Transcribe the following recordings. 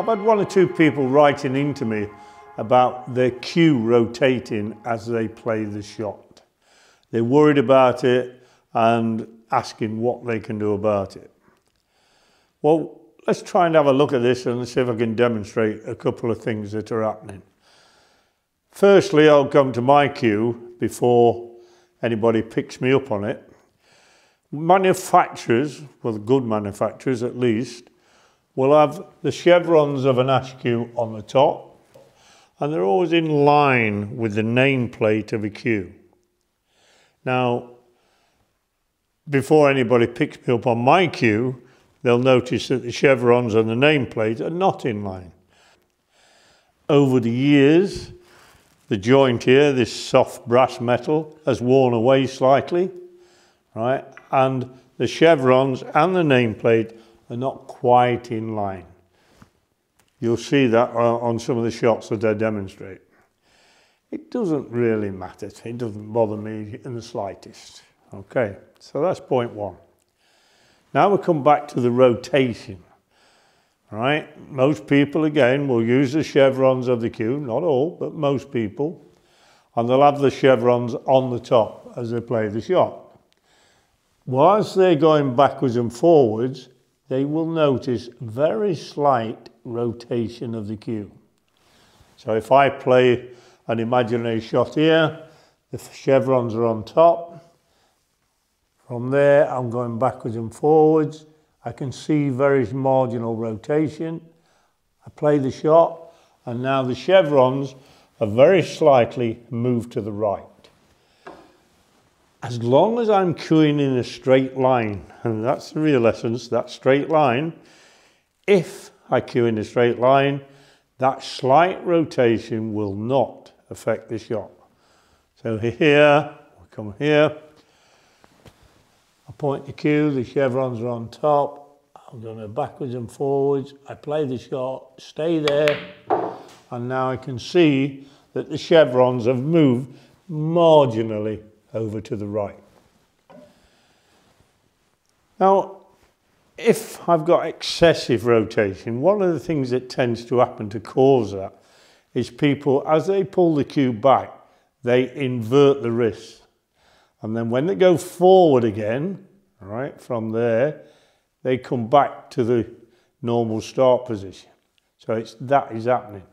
I've had one or two people writing into me about their cue rotating as they play the shot. They're worried about it and asking what they can do about it. Well, let's try and have a look at this and see if I can demonstrate a couple of things that are happening. Firstly, I'll come to my cue before anybody picks me up on it. Manufacturers, well, good manufacturers at least, will have the chevrons of an ash cue on the top and they're always in line with the nameplate of a cue. Now, before anybody picks me up on my cue, they'll notice that the chevrons and the nameplate are not in line. Over the years, the joint here, this soft brass metal, has worn away slightly, right? And the chevrons and the nameplate are not quite in line. You'll see that uh, on some of the shots that I demonstrate. It doesn't really matter. It doesn't bother me in the slightest. Okay, so that's point one. Now we come back to the rotation. Right? Most people, again, will use the chevrons of the cue, not all, but most people, and they'll have the chevrons on the top as they play the shot. Whilst they're going backwards and forwards, they will notice very slight rotation of the cue. So if I play an imaginary shot here, the chevrons are on top. From there, I'm going backwards and forwards. I can see very marginal rotation. I play the shot, and now the chevrons are very slightly moved to the right as long as I'm cueing in a straight line, and that's the real essence, that straight line, if I cue in a straight line, that slight rotation will not affect the shot. So here, I come here, I point the cue, the chevrons are on top, I'm going backwards and forwards, I play the shot, stay there, and now I can see that the chevrons have moved marginally over to the right. Now, if I've got excessive rotation, one of the things that tends to happen to cause that is people, as they pull the cue back, they invert the wrist. And then when they go forward again, right, from there, they come back to the normal start position. So it's, that is happening.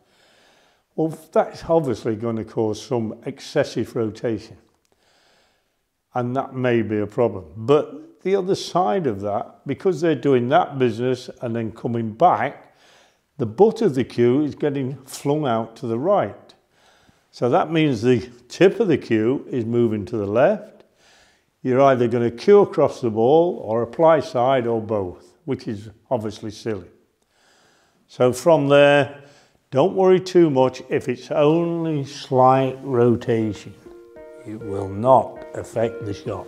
Well, that's obviously going to cause some excessive rotation and that may be a problem. But the other side of that, because they're doing that business and then coming back, the butt of the cue is getting flung out to the right. So that means the tip of the cue is moving to the left. You're either going to cue across the ball or apply side or both, which is obviously silly. So from there, don't worry too much if it's only slight rotation it will not affect the shot.